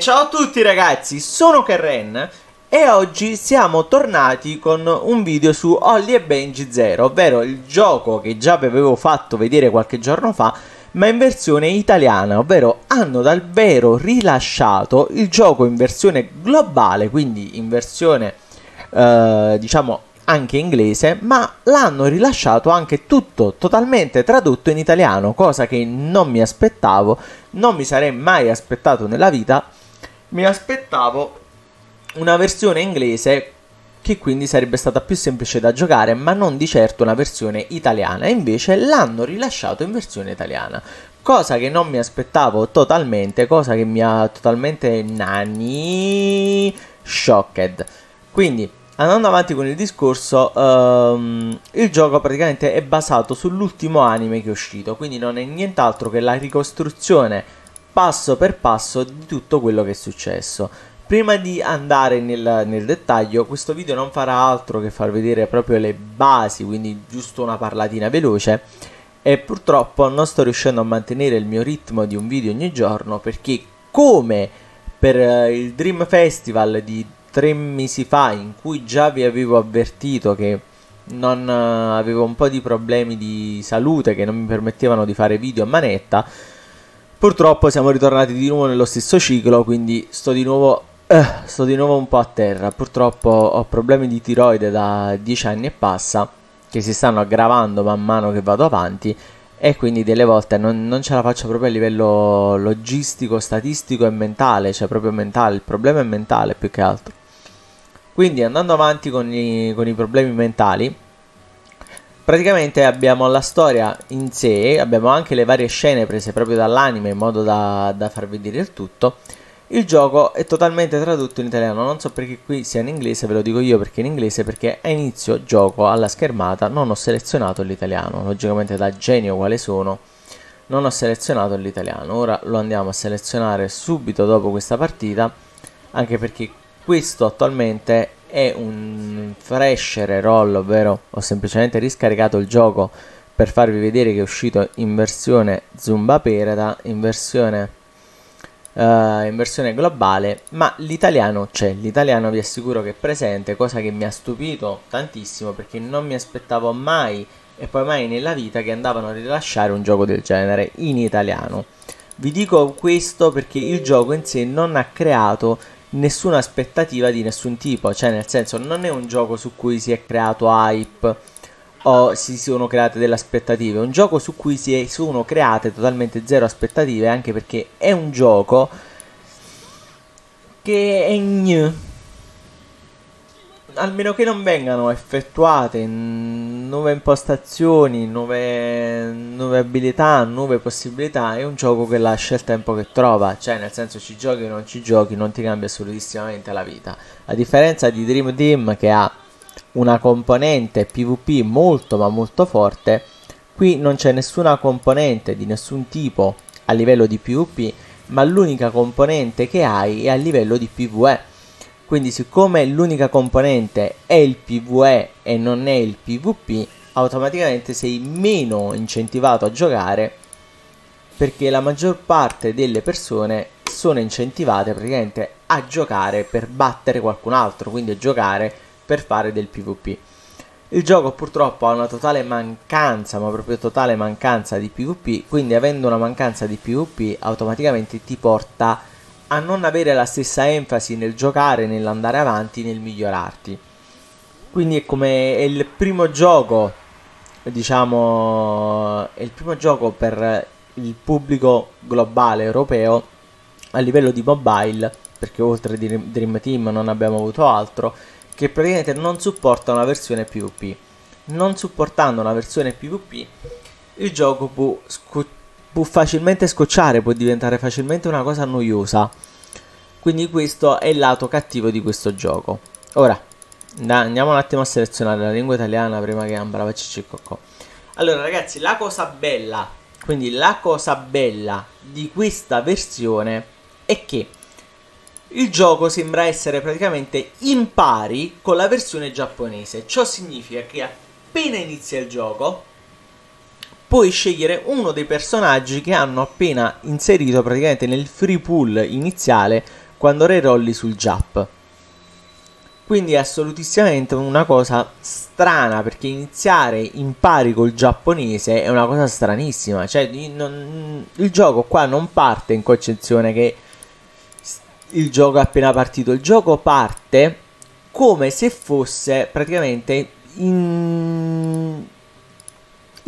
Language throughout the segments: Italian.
ciao a tutti ragazzi, sono Karen e oggi siamo tornati con un video su Holly e Benji Zero, ovvero il gioco che già vi avevo fatto vedere qualche giorno fa, ma in versione italiana, ovvero hanno davvero rilasciato il gioco in versione globale, quindi in versione eh, diciamo anche inglese, ma l'hanno rilasciato anche tutto totalmente tradotto in italiano, cosa che non mi aspettavo, non mi sarei mai aspettato nella vita. Mi aspettavo una versione inglese che quindi sarebbe stata più semplice da giocare, ma non di certo una versione italiana. Invece l'hanno rilasciato in versione italiana, cosa che non mi aspettavo totalmente, cosa che mi ha totalmente nani shocked. Quindi Andando avanti con il discorso, um, il gioco praticamente è basato sull'ultimo anime che è uscito, quindi non è nient'altro che la ricostruzione passo per passo di tutto quello che è successo. Prima di andare nel, nel, dettaglio, questo video non farà altro che far vedere proprio le basi, quindi giusto una parlatina veloce. E purtroppo non sto riuscendo a mantenere il mio ritmo di un video ogni giorno perché come per eh, il Dream Festival di tre mesi fa in cui già vi avevo avvertito che non uh, avevo un po' di problemi di salute che non mi permettevano di fare video a manetta. Purtroppo siamo ritornati di nuovo nello stesso ciclo, quindi sto di nuovo, uh, sto di nuovo un po' a terra. Purtroppo ho problemi di tiroide da 10 anni e passa, che si stanno aggravando man mano che vado avanti e quindi delle volte non, non, ce la faccio proprio a livello logistico, statistico e mentale, cioè proprio mentale, il problema è mentale più che altro. Quindi andando avanti con i, con i problemi mentali, praticamente abbiamo la storia in sé, abbiamo anche le varie scene prese proprio dall'anime in modo da, da farvi dire il tutto. Il gioco è totalmente tradotto in italiano, non so perché qui sia in inglese, ve lo dico io perché in inglese, perché a inizio gioco alla schermata non ho selezionato l'italiano, logicamente da genio quale sono, non ho selezionato l'italiano. Ora lo andiamo a selezionare subito dopo questa partita, anche perché questo attualmente è un fresh roll, ovvero ho semplicemente riscaricato il gioco per farvi vedere che è uscito in versione Zumba Pereda, in versione, uh, in versione globale, ma l'italiano c'è, l'italiano vi assicuro che è presente, cosa che mi ha stupito tantissimo perché non mi aspettavo mai e poi mai nella vita che andavano a rilasciare un gioco del genere in italiano. Vi dico questo perché il gioco in sé non ha creato nessuna aspettativa di nessun tipo, cioè nel senso non è un gioco su cui si è creato hype o si sono create delle aspettative, è un gioco su cui si sono create totalmente zero aspettative anche perché è un gioco che è gn almeno che non vengano effettuate nuove impostazioni, nuove, nuove, abilità, nuove possibilità, è un gioco che lascia il tempo che trova, cioè nel senso ci giochi o non ci giochi non ti cambia assolutissimamente la vita. A differenza di Dream Team che ha una componente PvP molto ma molto forte, qui non c'è nessuna componente di nessun tipo a livello di PvP, ma l'unica componente che hai è a livello di PvE quindi siccome l'unica componente è il PvE e non è il PvP, automaticamente sei meno incentivato a giocare perché la maggior parte delle persone sono incentivate praticamente a giocare per battere qualcun altro, quindi a giocare per fare del PvP. Il gioco purtroppo ha una totale mancanza, ma proprio totale mancanza di PvP, quindi avendo una mancanza di PvP automaticamente ti porta a non avere la stessa enfasi nel giocare, nell'andare avanti, nel migliorarti. Quindi è come è il primo gioco, diciamo, è il primo gioco per il pubblico globale europeo a livello di mobile, perché oltre a Dream Team non abbiamo avuto altro, che praticamente non supporta una versione PvP. Non supportando una versione PvP, il gioco può scuottere può facilmente scocciare, può diventare facilmente una cosa noiosa. Quindi questo è il lato cattivo di questo gioco. Ora, andiamo un attimo a selezionare la lingua italiana prima che Ambrava Cicicocco. Allora ragazzi, la cosa bella, quindi la cosa bella di questa versione è che il gioco sembra essere praticamente in pari con la versione giapponese. Ciò significa che appena inizia il gioco puoi scegliere uno dei personaggi che hanno appena inserito praticamente nel free pool iniziale quando rerolli sul Jap. Quindi è assolutissimamente una cosa strana perché iniziare in pari col giapponese è una cosa stranissima. Cioè, non, il gioco qua non parte in concezione che il gioco è appena partito. Il gioco parte come se fosse praticamente in,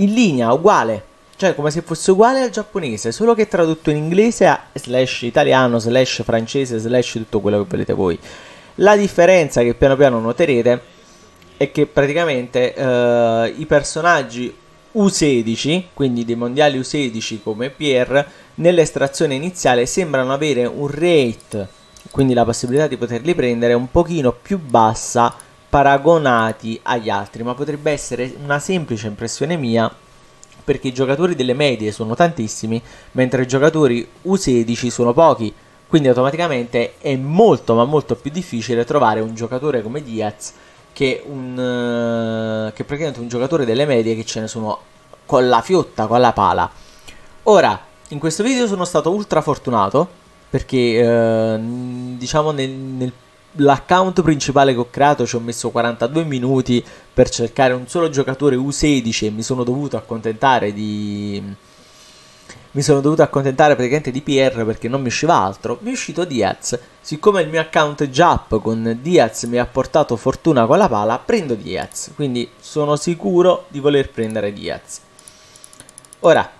in linea, uguale. Cioè come se fosse uguale al giapponese, solo che tradotto in inglese slash italiano, slash francese, slash tutto quello che volete voi. La differenza che piano piano noterete è che praticamente eh, i personaggi U16, quindi dei mondiali U16 come Pierre, nell'estrazione iniziale sembrano avere un rate, quindi la possibilità di poterli prendere un pochino più bassa paragonati agli altri, ma potrebbe essere una semplice impressione mia perché i giocatori delle medie sono tantissimi, mentre i giocatori U16 sono pochi. Quindi automaticamente è molto ma molto più difficile trovare un giocatore come Diaz che, un, uh, che praticamente un giocatore delle medie che ce ne sono con la fiotta, con la pala. Ora, in questo video sono stato ultra fortunato perché uh, diciamo nel, nel l'account principale che ho creato ci ho messo 42 minuti per cercare un solo giocatore U16 e mi sono dovuto accontentare di mi sono dovuto accontentare praticamente di PR perché non mi usciva altro. Mi è uscito Diaz. Siccome il mio account Jap con Diaz mi ha portato fortuna con la pala prendo Diaz. Quindi sono sicuro di voler prendere Diaz. Ora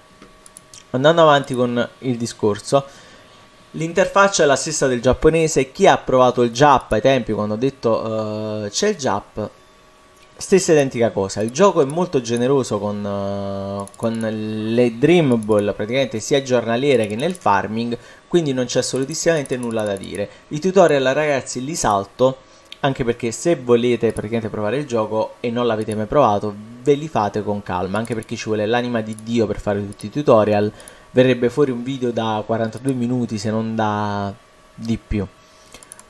andando avanti con il discorso L'interfaccia è la stessa del giapponese, chi ha provato il Jap ai tempi quando ho detto uh, c'è il Jap, stessa identica cosa, il gioco è molto generoso con, uh, con le Dream Ball, praticamente sia giornaliere che nel farming, quindi non c'è assolutissimamente nulla da dire. I tutorial ragazzi li salto, anche perché se volete praticamente provare il gioco e non l'avete mai provato, ve li fate con calma, anche perché ci vuole l'anima di Dio per fare tutti i tutorial, verrebbe fuori un video da 42 minuti se non da di più.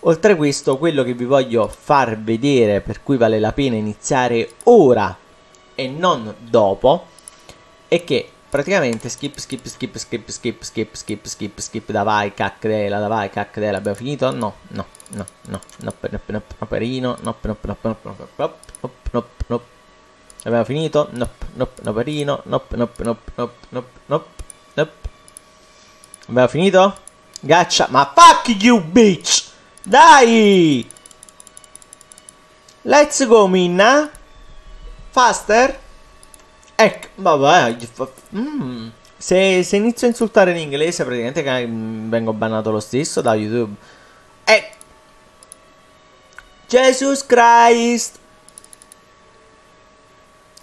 Oltre a questo, quello che vi voglio far vedere, per cui vale la pena iniziare ora e non dopo, è che praticamente skip, skip, skip, skip, skip, skip, skip, skip, skip, davai, caccadela, davai, caccadela, abbiamo finito? No, no, no, no, no, no, no, no, no, no, no, no, no, no, no, no, no, abbiamo finito? No, no, no, perino, no, no, no, no, no, no, Nope. Abbiamo finito? Gaccia. Ma fuck you, bitch! Dai! Let's go, Minna. Faster. Ecco, vabbè. Mm. Se, se, inizio a insultare in inglese, praticamente vengo bannato lo stesso da YouTube. Ecco. Jesus Christ.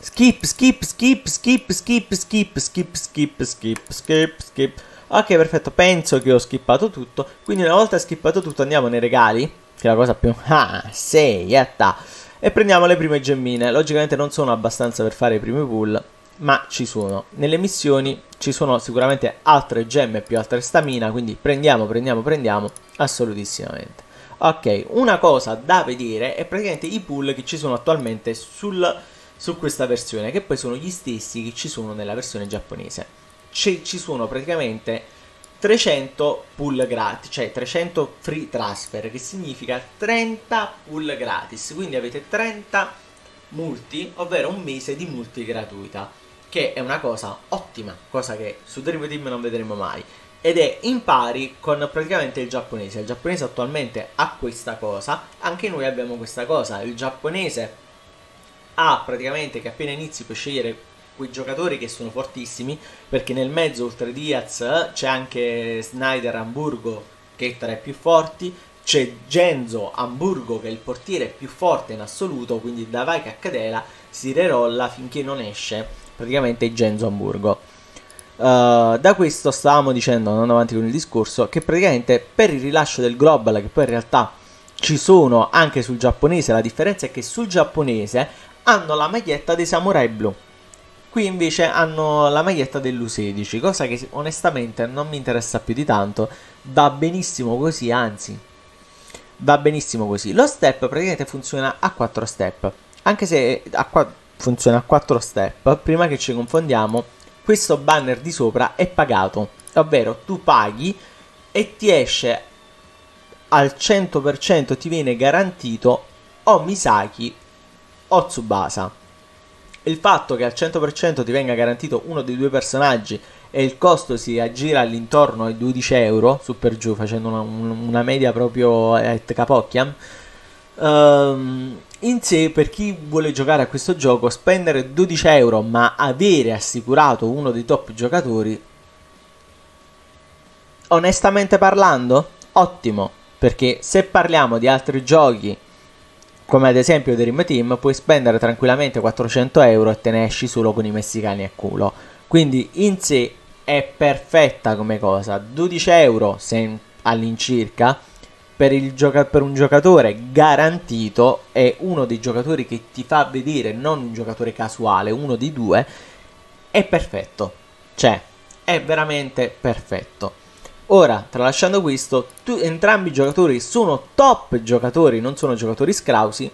Skip, skip, skip, skip, skip, skip, skip, skip, skip, skip, skip. Ok, perfetto, penso che ho skippato tutto. Quindi una volta skippato tutto andiamo nei regali, che è la cosa più... Ah, sì, yatta. E prendiamo le prime gemmine. Logicamente non sono abbastanza per fare i primi pull, ma ci sono. Nelle missioni ci sono sicuramente altre gemme più altre stamina, quindi prendiamo, prendiamo, prendiamo, assolutissimamente. Ok, una cosa da vedere è praticamente i pull che ci sono attualmente sul su questa versione, che poi sono gli stessi che ci sono nella versione giapponese. C ci sono praticamente 300 pull gratis, cioè 300 free transfer, che significa 30 pull gratis, quindi avete 30 multi, ovvero un mese di multi gratuita, che è una cosa ottima, cosa che su Dream Team non vedremo mai. Ed è in pari con praticamente il giapponese. Il giapponese attualmente ha questa cosa, anche noi abbiamo questa cosa. Il giapponese ha praticamente che appena inizi puoi scegliere quei giocatori che sono fortissimi perché nel mezzo oltre Diaz c'è anche Snyder Hamburgo che è tra i più forti c'è Genzo Hamburgo che è il portiere più forte in assoluto quindi da vai Caccadela si rerolla finché non esce praticamente Genzo Hamburgo. Uh, da questo stavamo dicendo andando avanti con il discorso che praticamente per il rilascio del global che poi in realtà ci sono anche sul giapponese la differenza è che sul giapponese hanno la maglietta dei samurai blu. Qui invece hanno la maglietta dell'U16, cosa che onestamente non mi interessa più di tanto. Va benissimo così, anzi, va benissimo così. Lo step praticamente funziona a 4 step, anche se a funziona a 4 step. Prima che ci confondiamo, questo banner di sopra è pagato, ovvero tu paghi e ti esce al 100% ti viene garantito o Misaki o Tsubasa. Il fatto che al 100% ti venga garantito uno dei due personaggi e il costo si aggira all'intorno ai 12 euro, su per giù, facendo una, una media proprio at capocchia, um, in sé per chi vuole giocare a questo gioco spendere 12 euro ma avere assicurato uno dei top giocatori onestamente parlando ottimo perché se parliamo di altri giochi come ad esempio Dream Team puoi spendere tranquillamente 400 euro e te ne esci solo con i messicani a culo quindi in sé è perfetta come cosa 12 euro all'incirca per, gioca- per, un giocatore garantito è uno dei giocatori che ti fa vedere non un giocatore casuale, uno di due, è perfetto. Cioè, è veramente perfetto. Ora, tralasciando questo, tu, entrambi i giocatori sono top giocatori, non sono giocatori scrausi.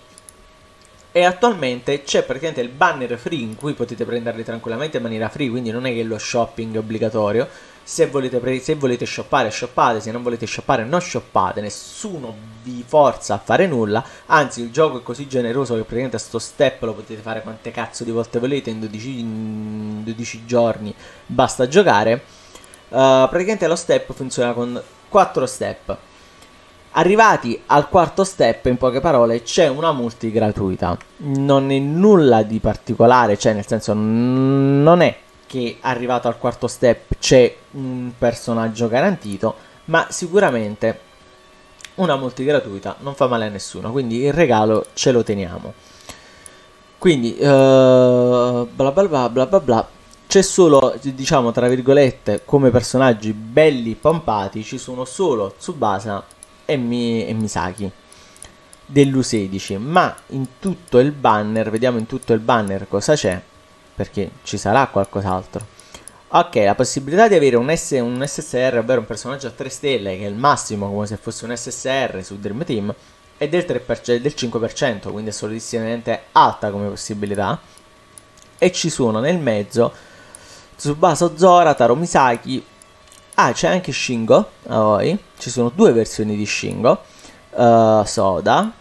E attualmente c'è praticamente il banner free in cui potete prenderli tranquillamente in maniera free, quindi non è che lo shopping è obbligatorio se volete, se volete shoppare, shoppate. Se non volete shoppare, non shoppate. Nessuno vi forza a fare nulla. Anzi, il gioco è così generoso che praticamente a sto step lo potete fare quante cazzo di volte volete in 12, in 12 giorni. Basta giocare. Uh, praticamente lo step funziona con 4 step. Arrivati al quarto step, in poche parole, c'è una multi gratuita. Non è nulla di particolare, cioè nel senso non è che arrivato al quarto step c'è un personaggio garantito, ma sicuramente una multi gratuita non fa male a nessuno, quindi il regalo ce lo teniamo. Quindi, uh, bla bla bla bla bla bla. C'è solo, diciamo, tra virgolette, come personaggi belli pompati, ci sono solo Tsubasa e, Mi, e Misaki dell'U16, ma in tutto il banner, vediamo in tutto il banner cosa c'è perché ci sarà qualcos'altro. Ok, la possibilità di avere un, S, un SSR, ovvero un personaggio a 3 stelle, che è il massimo come se fosse un SSR su Dream Team, è del, 3%, del 5%, quindi è solidissimamente alta come possibilità. E ci sono nel mezzo Tsubasa Zora, Taro Misaki. Ah, c'è anche Shingo, a voi. Ci sono due versioni di Shingo. Uh, Soda.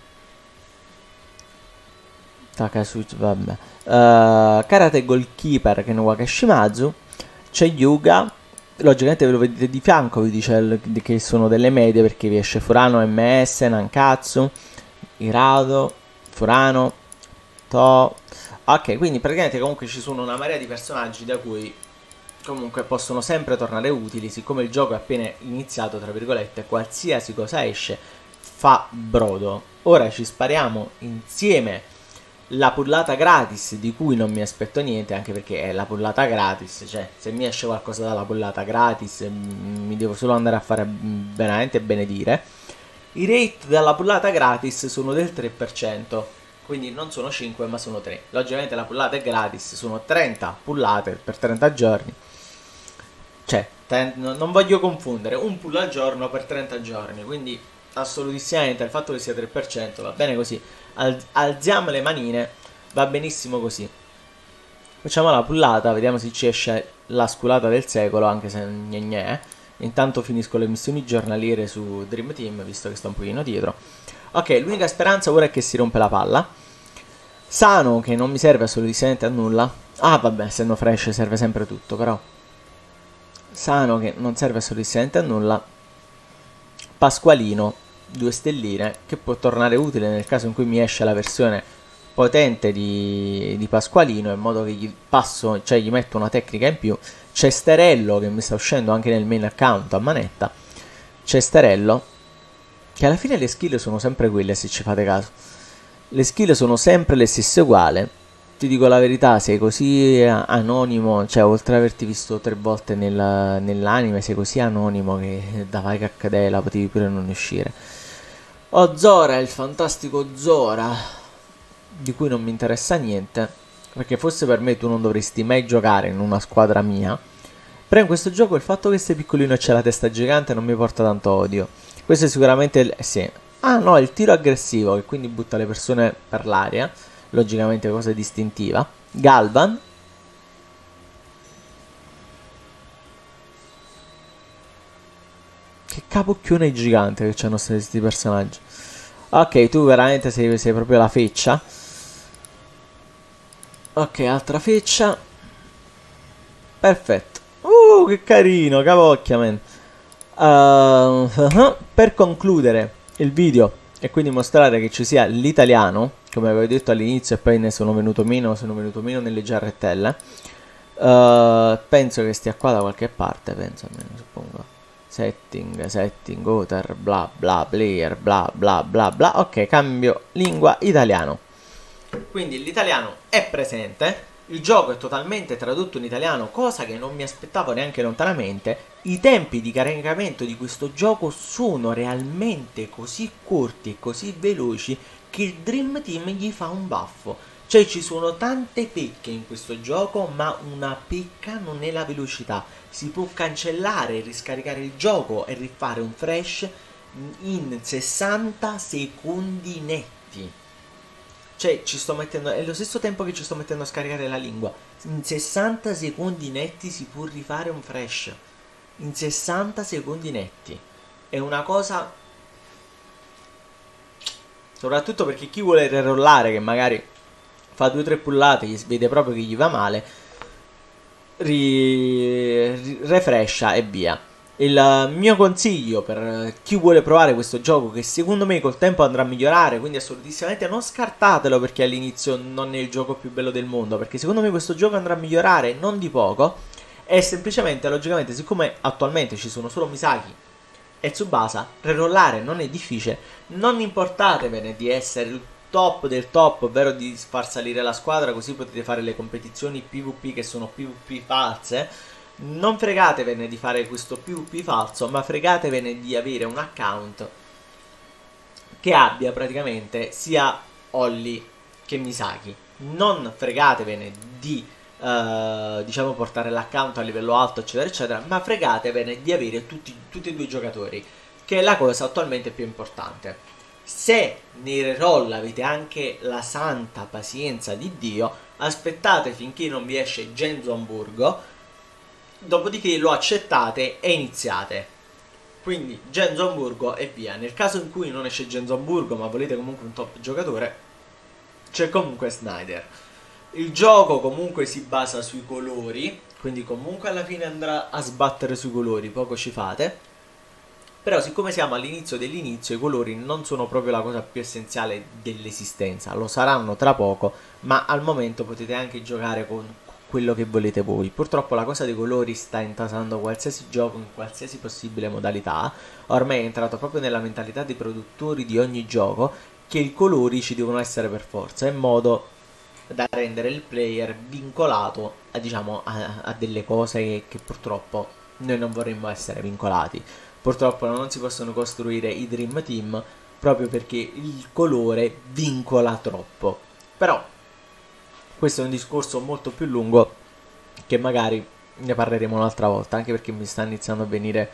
Takasuchi, vabbè uh, Karate Goalkeeper che è Wakashimazu, c'è Yuga, logicamente ve lo vedete di fianco, vi dice che sono delle medie perché vi esce Furano MS, Nankatsu, Irado, Furano, To. Ok, quindi praticamente comunque ci sono una marea di personaggi da cui comunque possono sempre tornare utili, siccome il gioco è appena iniziato, tra virgolette, qualsiasi cosa esce fa brodo. Ora ci spariamo insieme. La pullata gratis di cui non mi aspetto niente anche perché è la pullata gratis cioè se mi esce qualcosa dalla pullata gratis mm, mi devo solo andare a fare veramente benedire i rate della pullata gratis sono del 3% quindi non sono 5 ma sono 3 logicamente la pullata è gratis sono 30 pullate per 30 giorni cioè non voglio confondere un pull al giorno per 30 giorni quindi assolutissimamente il fatto che sia 3% va bene così. Al alziamo le manine va benissimo così. Facciamo la pullata vediamo se ci esce la sculata del secolo anche se gne gne intanto finisco le missioni giornaliere su Dream Team visto che sto un pochino dietro. Ok l'unica speranza ora è che si rompe la palla. Sano che non mi serve assolutissimamente a nulla. Ah vabbè essendo fresh serve sempre tutto però Sano che non serve assolutissimamente a nulla. Pasqualino due stelline che può tornare utile nel caso in cui mi esce la versione potente di, di Pasqualino in modo che gli passo, cioè gli metto una tecnica in più. Cesterello che mi sta uscendo anche nel main account a manetta. Cesterello che alla fine le skill sono sempre quelle se ci fate caso. Le skill sono sempre le stesse uguali ti dico la verità, sei così anonimo, cioè oltre ad averti visto tre volte nel, nell'anime, sei così anonimo che da vai caccadela potevi pure non uscire. Oh Zora, il fantastico Zora, di cui non mi interessa niente, perché forse per me tu non dovresti mai giocare in una squadra mia. Però in questo gioco il fatto che sei piccolino e c'è la testa gigante non mi porta tanto odio. Questo è sicuramente... sì. Ah no, il tiro aggressivo, che quindi butta le persone per l'aria. Logicamente cosa distintiva. Galvan. Che capocchione gigante che c'hanno questi personaggi. Ok, tu veramente sei, sei proprio la feccia. Ok, altra feccia. Perfetto. Uh, che carino, cavocchia, man. Uh, per concludere il video e quindi mostrare che ci sia l'italiano, come avevo detto all'inizio e poi ne sono venuto meno, sono venuto meno nelle giarrettelle. Uh, penso che stia qua da qualche parte, penso almeno, suppongo. Setting, setting, outer, bla bla, player, bla bla bla bla. Ok, cambio lingua italiano. Quindi l'italiano è presente. Il gioco è totalmente tradotto in italiano, cosa che non mi aspettavo neanche lontanamente. I tempi di caricamento di questo gioco sono realmente così corti e così veloci che il Dream Team gli fa un baffo. Cioè ci sono tante pecche in questo gioco, ma una pecca non è la velocità. Si può cancellare, riscaricare il gioco e rifare un fresh in 60 secondi netti. Cioè ci sto mettendo, è lo stesso tempo che ci sto mettendo a scaricare la lingua. In 60 secondi netti si può rifare un fresh. In 60 secondi netti. È una cosa... Soprattutto perché chi vuole rerollare che magari fa due o tre pullate, gli vede proprio che gli va male, ri, refrescia e via. Il mio consiglio per chi vuole provare questo gioco, che secondo me col tempo andrà a migliorare, quindi assolutissimamente non scartatelo perché all'inizio non è il gioco più bello del mondo, perché secondo me questo gioco andrà a migliorare non di poco, è semplicemente, logicamente, siccome attualmente ci sono solo Misaki e Tsubasa, rerollare non è difficile, non importatevene di essere top del top, ovvero di far salire la squadra, così potete fare le competizioni PvP che sono PvP false. Non fregatevene di fare questo PvP falso, ma fregatevene di avere un account che abbia praticamente sia Olli che Misaki. Non fregatevene di uh, diciamo portare l'account a livello alto, eccetera, eccetera, ma fregatevene di avere tutti, tutti e due i giocatori, che è la cosa attualmente più importante. Se nei reroll avete anche la santa pazienza di Dio, aspettate finché non vi esce Genzo Hamburgo, dopodiché lo accettate e iniziate. Quindi Genzo Hamburgo e via. Nel caso in cui non esce Genzo Hamburgo, ma volete comunque un top giocatore, c'è comunque Snyder. Il gioco comunque si basa sui colori, quindi comunque alla fine andrà a sbattere sui colori, poco ci fate però siccome siamo all'inizio dell'inizio i colori non sono proprio la cosa più essenziale dell'esistenza, lo saranno tra poco, ma al momento potete anche giocare con quello che volete voi. Purtroppo la cosa dei colori sta intasando qualsiasi gioco in qualsiasi possibile modalità, ormai è entrato proprio nella mentalità dei produttori di ogni gioco che i colori ci devono essere per forza, in modo da rendere il player vincolato a, diciamo, a, a delle cose che, che purtroppo noi non vorremmo essere vincolati. Purtroppo non si possono costruire i Dream Team proprio perché il colore vincola troppo. Però questo è un discorso molto più lungo che magari ne parleremo un'altra volta, anche perché mi sta iniziando a venire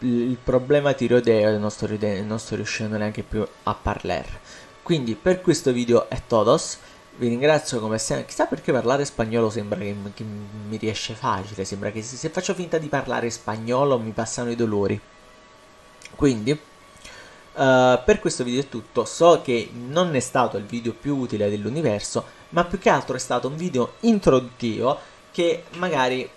il problema tiroideo e non sto, non sto riuscendo neanche più a parlare. Quindi per questo video è todos. Vi ringrazio come sempre. Chissà perché parlare spagnolo sembra che, che mi riesce facile. Sembra che se faccio finta di parlare spagnolo mi passano i dolori. Quindi, uh, per questo video è tutto. So che non è stato il video più utile dell'universo, ma più che altro è stato un video introduttivo che magari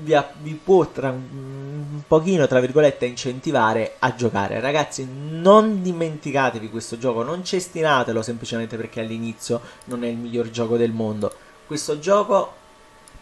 vi, vi può tra, un pochino, tra virgolette, incentivare a giocare. Ragazzi, non dimenticatevi questo gioco, non cestinatelo semplicemente perché all'inizio non è il miglior gioco del mondo. Questo gioco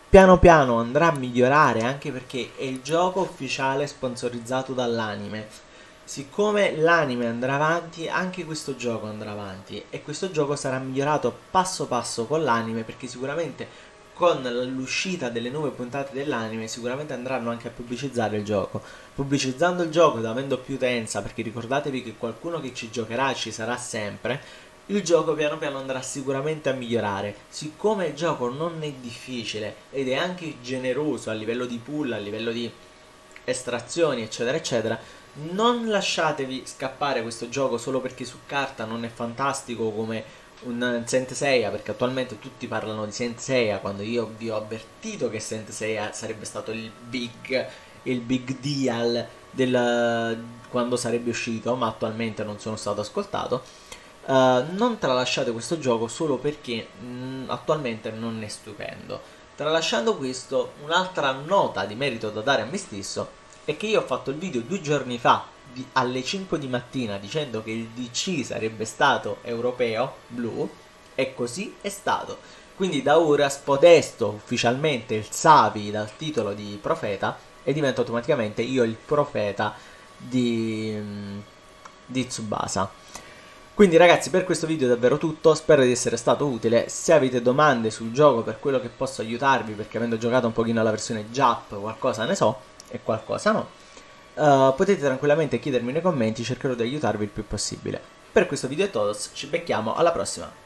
piano piano andrà a migliorare anche perché è il gioco ufficiale sponsorizzato dall'anime siccome l'anime andrà avanti, anche questo gioco andrà avanti e questo gioco sarà migliorato passo passo con l'anime perché sicuramente con l'uscita delle nuove puntate dell'anime sicuramente andranno anche a pubblicizzare il gioco. Pubblicizzando il gioco ed avendo più utenza, perché ricordatevi che qualcuno che ci giocherà ci sarà sempre, il gioco piano piano andrà sicuramente a migliorare. Siccome il gioco non è difficile ed è anche generoso a livello di pull, a livello di estrazioni, eccetera, eccetera, non lasciatevi scappare questo gioco solo perché su carta non è fantastico come un Saint Seiya perché attualmente tutti parlano di Saint Seiya quando io vi ho avvertito che Saint Seiya sarebbe stato il big, il big deal del, quando sarebbe uscito, ma attualmente non sono stato ascoltato. Uh, non tralasciate questo gioco solo perché mh, mm, attualmente non è stupendo. Tralasciando questo, un'altra nota di merito da dare a me stesso è che io ho fatto il video due giorni fa di, alle 5 di mattina dicendo che il DC sarebbe stato europeo blu e così è stato. Quindi da ora spodesto ufficialmente il Savi dal titolo di profeta e divento automaticamente io il profeta di, mm, di Tsubasa. Quindi ragazzi per questo video è davvero tutto, spero di essere stato utile, se avete domande sul gioco per quello che posso aiutarvi perché avendo giocato un pochino alla versione JAP qualcosa ne so e qualcosa no, uh, potete tranquillamente chiedermi nei commenti, cercherò di aiutarvi il più possibile. Per questo video è tutto, ci becchiamo alla prossima!